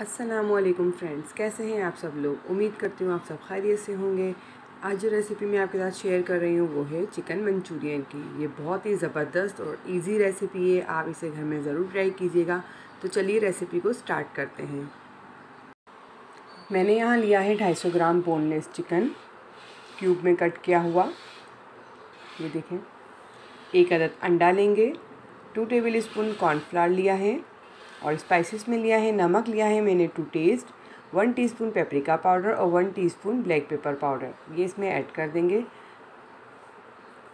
असलकुम फ्रेंड्स कैसे हैं आप सब लोग? उम्मीद करती हूँ आप सब खैरियत से होंगे। आज जो रेसिपी मैं आपके साथ शेयर कर रही हूँ, वो है चिकन मंचूरियन की। ये बहुत ही ज़बरदस्त और इजी रेसिपी है। आप इसे घर में ज़रूर ट्राई कीजिएगा। तो चलिए रेसिपी को स्टार्ट करते हैं। मैंने यहाँ लिया है 250 ग्राम बोनलेस चिकन क्यूब में कट किया हुआ। ये देखें। एक अदद अंडा लेंगे। टू टेबल स्पून कॉर्नफ्लावर लिया है। और स्पाइसेस में लिया है, नमक लिया है मैंने to taste one teaspoon paprika powder और one teaspoon black pepper powder ये इसमें ऐड कर देंगे।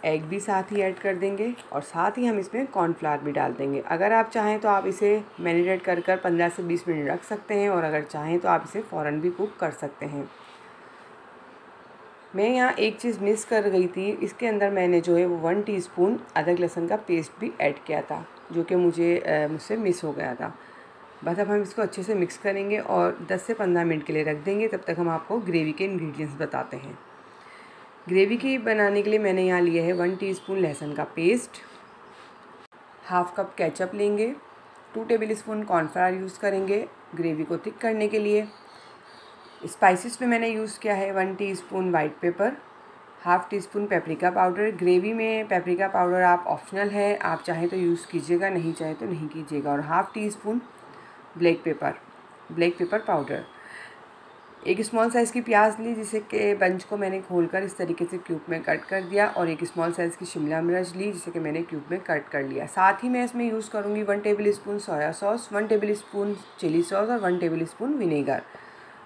एग भी साथ ही ऐड कर देंगे और साथ ही हम इसमें कॉर्नफ्लावर भी डाल देंगे। अगर आप चाहें तो आप इसे मैरिनेट कर कर पंद्रह से बीस मिनट रख सकते हैं और अगर चाहें तो आप इसे फ़ौर भी कुक कर सकते हैं। मैं यहाँ एक चीज़ मिस कर गई थी, इसके अंदर मैंने जो है वो वन टीस्पून अदरक लहसुन का पेस्ट भी ऐड किया था। जो कि मुझे मुझसे मिस हो गया था। बस अब हम इसको अच्छे से मिक्स करेंगे और 10 से 15 मिनट के लिए रख देंगे, तब तक हम आपको ग्रेवी के इंग्रेडिएंट्स बताते हैं। ग्रेवी की बनाने के लिए मैंने यहाँ लिया है वन टीस्पून लहसुन का पेस्ट हाफ़ कप केचप लेंगे two tablespoon cornflour use करेंगे ग्रेवी को थिक करने के लिए। स्पाइसेस में मैंने यूज़ किया है one teaspoon white pepper half teaspoon paprika powder. Gravy में पेपरिका पाउडर आप ऑप्शनल है। आप चाहें तो यूज़ कीजिएगा, नहीं चाहें तो नहीं कीजिएगा। और half teaspoon black pepper black pepper powder. एक स्मॉल साइज़ की प्याज ली, जिसे के बंच को मैंने खोलकर इस तरीके से क्यूब में कट कर दिया। और एक स्मॉल साइज़ की शिमला मिर्च ली, जिसे कि मैंने क्यूब में कट कर लिया। साथ ही मैं इसमें यूज़ करूँगी one tablespoon soya sauce one tablespoon chilli sauce और वन टेबल स्पून विनेगर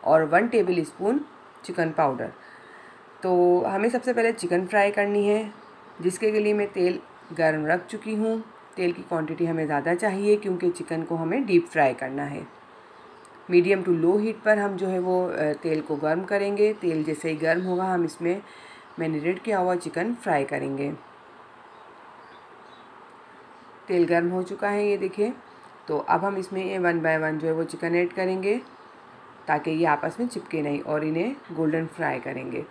और one tablespoon chicken powder तो हमें सबसे पहले चिकन फ्राई करनी है, जिसके के लिए मैं तेल गर्म रख चुकी हूँ। तेल की क्वांटिटी हमें ज़्यादा चाहिए, क्योंकि चिकन को हमें डीप फ्राई करना है। मीडियम टू लो हीट पर हम जो है वो तेल को गर्म करेंगे। तेल जैसे ही गर्म होगा, हम इसमें मैरिनेट किया हुआ चिकन फ्राई करेंगे। तेल गर्म हो चुका है ये देखिए। तो अब हम इसमें वन बाय वन जो है वो चिकन ऐड करेंगे, ताकि ये आपस में चिपके नहीं और इन्हें गोल्डन फ्राई करेंगे।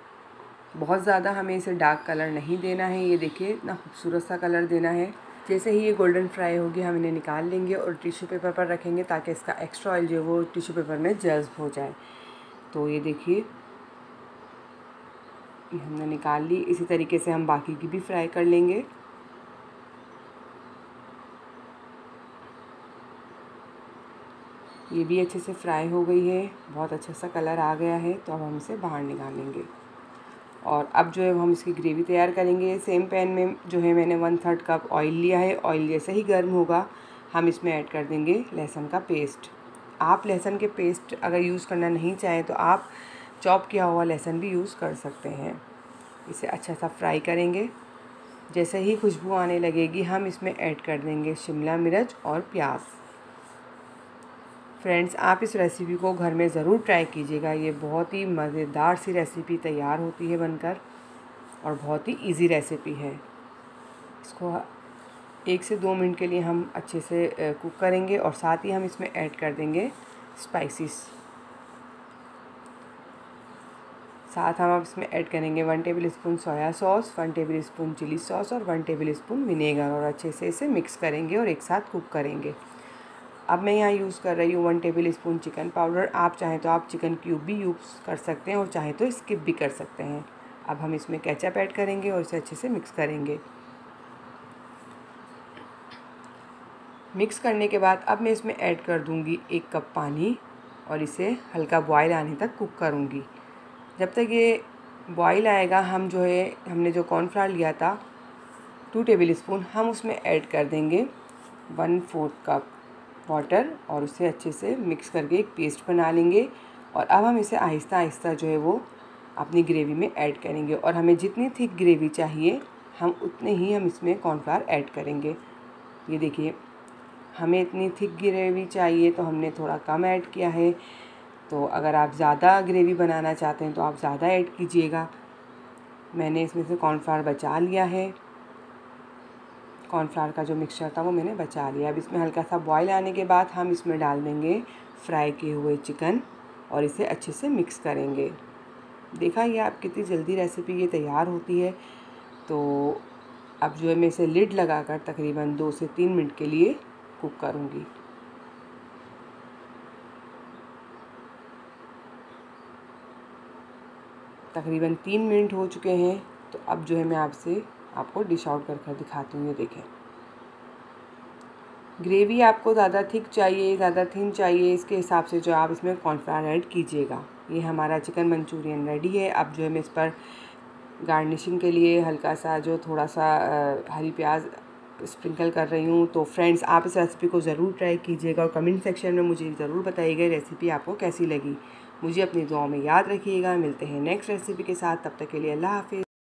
बहुत ज़्यादा हमें इसे डार्क कलर नहीं देना है। ये देखिए, इतना खूबसूरत सा कलर देना है। जैसे ही ये गोल्डन फ्राई होगी, हम इन्हें निकाल लेंगे और टिश्यू पेपर पर रखेंगे ताकि इसका एक्स्ट्रा ऑयल जो है वो टिश्यू पेपर में जज्ब हो जाए। तो ये देखिए, ये हमने निकाल ली। इसी तरीके से हम बाकी की भी फ्राई कर लेंगे। ये भी अच्छे से फ्राई हो गई है। बहुत अच्छा सा कलर आ गया है तो अब हम इसे बाहर निकालेंगे। और अब जो है हम इसकी ग्रेवी तैयार करेंगे। सेम पैन में जो है मैंने वन थर्ड कप ऑयल लिया है। ऑयल जैसे ही गर्म होगा, हम इसमें ऐड कर देंगे लहसुन का पेस्ट आप लहसुन के पेस्ट अगर यूज़ करना नहीं चाहें तो आप चॉप किया हुआ लहसुन भी यूज़ कर सकते हैं। इसे अच्छा सा फ्राई करेंगे। जैसे ही खुशबू आने लगेगी, हम इसमें ऐड कर देंगे शिमला मिर्च और प्याज। फ्रेंड्स, आप इस रेसिपी को घर में ज़रूर ट्राई कीजिएगा। ये बहुत ही मज़ेदार सी रेसिपी तैयार होती है बनकर और बहुत ही इजी रेसिपी है। इसको एक से दो मिनट के लिए हम अच्छे से कुक करेंगे और साथ ही हम इसमें ऐड कर देंगे स्पाइसिस साथ हम अब इसमें ऐड करेंगे one tablespoon soya sauce one tablespoon chilli sauce और वन टेबल स्पून विनेगर और अच्छे से इसे मिक्स करेंगे और एक साथ कुक करेंगे। अब मैं यहाँ यूज़ कर रही हूँ one tablespoon chicken powder आप चाहें तो आप चिकन क्यूब भी यूज़ कर सकते हैं और चाहें तो स्किप भी कर सकते हैं। अब हम इसमें केचप ऐड करेंगे और इसे अच्छे से मिक्स करेंगे। मिक्स करने के बाद अब मैं इसमें ऐड कर दूँगी एक कप पानी और इसे हल्का बॉयल आने तक कुक करूँगी। जब तक ये बॉयल आएगा, हम जो है, हमने जो कॉर्नफ्लावर लिया था टू टेबल स्पून हम उसमें ऐड कर देंगे वन फोर्थ कप वाटर और उसे अच्छे से मिक्स करके एक पेस्ट बना लेंगे। और अब हम इसे आहिस्ता आहिस्ता जो है वो अपनी ग्रेवी में ऐड करेंगे और हमें जितनी थिक ग्रेवी चाहिए, हम उतने ही हम इसमें कॉर्नफ्लावर ऐड करेंगे। ये देखिए, हमें इतनी थिक ग्रेवी चाहिए तो हमने थोड़ा कम ऐड किया है। तो अगर आप ज़्यादा ग्रेवी बनाना चाहते हैं तो आप ज़्यादा ऐड कीजिएगा। मैंने इसमें से कॉर्नफ्लावर बचा लिया है। कॉर्नफ्लावर का जो मिक्सचर था वो मैंने बचा लिया। अब इसमें हल्का सा बॉयल आने के बाद हम इसमें डाल देंगे फ्राई किए हुए चिकन और इसे अच्छे से मिक्स करेंगे। देखा ये आप कितनी जल्दी रेसिपी ये तैयार होती है। तो अब जो है मैं इसे लिड लगाकर तकरीबन दो से तीन मिनट के लिए कुक करूँगी। तकरीबन तीन मिनट हो चुके हैं। तो अब जो है मैं आपसे आपको डिश आउट कर कर दिखाती हूँ, ये देखें। ग्रेवी आपको ज़्यादा थिक चाहिए, ज़्यादा थिन चाहिए, इसके हिसाब से जो आप इसमें कॉर्नफ्लावर ऐड कीजिएगा। ये हमारा चिकन मंचूरियन रेडी है। अब जो है मैं इस पर गार्निशिंग के लिए हल्का सा जो थोड़ा सा हरी प्याज स्प्रिंकल कर रही हूँ। तो फ्रेंड्स आप इस रेसिपी को ज़रूर ट्राई कीजिएगा और कमेंट सेक्शन में मुझे ज़रूर बताइएगा रेसिपी आपको कैसी लगी। मुझे अपनी दुआओं में याद रखिएगा। मिलते हैं नेक्स्ट रेसिपी के साथ। तब तक के लिए अल्लाह हाफिज़।